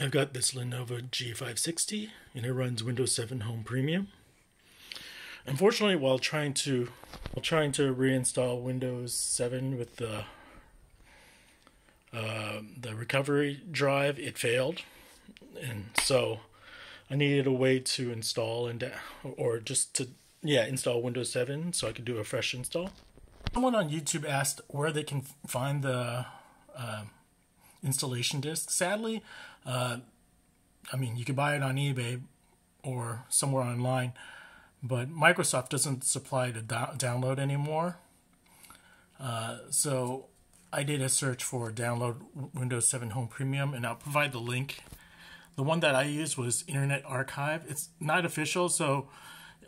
I've got this Lenovo G560 and it runs Windows 7 Home Premium. Unfortunately, while trying to while trying to reinstall Windows 7 with the uh, the recovery drive, it failed, and so I needed a way to install and or just to yeah install Windows 7 so I could do a fresh install. Someone on YouTube asked where they can find the uh, installation disk. Sadly, uh, I mean you can buy it on eBay or somewhere online, but Microsoft doesn't supply the do- download anymore. Uh, so I did a search for download Windows 7 Home Premium, and I'll provide the link. The one that I used was Internet Archive. It's not official, so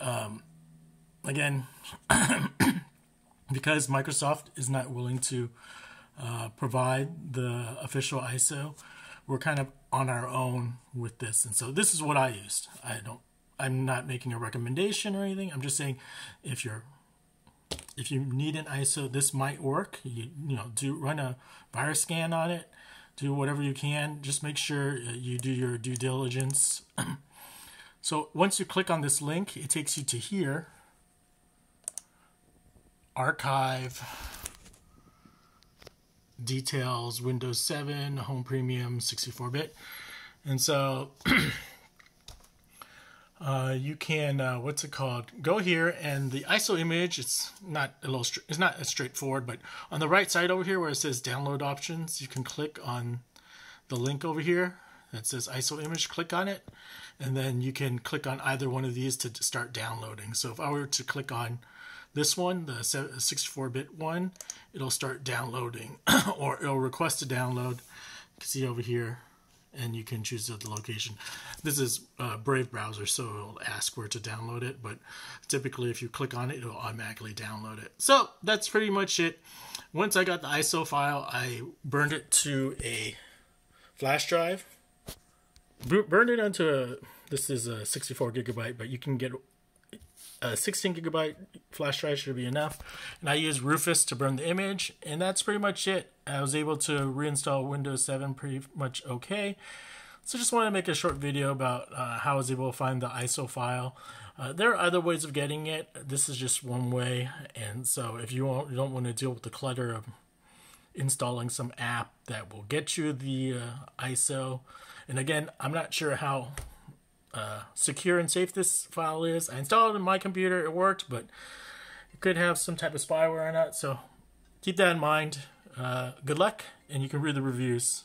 um, again, because Microsoft is not willing to uh, provide the official ISO, we're kind of on our own with this. And so this is what I used. I don't. I'm not making a recommendation or anything. I'm just saying, if you're if you need an ISO, this might work. You, you know, do run a virus scan on it, do whatever you can. Just make sure you do your due diligence. so once you click on this link, it takes you to here. Archive, details, Windows 7, Home Premium, 64-bit. And so uh, you can uh, what's it called? Go here and the ISO image. It's not a little. It's not as straightforward, but on the right side over here where it says download options, you can click on the link over here that says ISO image. Click on it, and then you can click on either one of these to start downloading. So if I were to click on this one, the 64-bit one, it'll start downloading, or it'll request a download. You can see over here and you can choose the location. This is uh, Brave browser, so it'll ask where to download it, but typically if you click on it, it'll automatically download it. So that's pretty much it. Once I got the ISO file, I burned it to a flash drive. Burned it onto a, this is a 64 gigabyte, but you can get a 16 gigabyte flash drive should be enough. And I use Rufus to burn the image, and that's pretty much it. I was able to reinstall Windows 7 pretty much okay. So just wanted to make a short video about uh, how I was able to find the ISO file. Uh, there are other ways of getting it. This is just one way, and so if you, you don't want to deal with the clutter of installing some app that will get you the uh, ISO, and again, I'm not sure how uh, secure and safe this file is. I installed it in my computer, it worked, but it could have some type of spyware on it, so keep that in mind. Uh, good luck, and you can read the reviews.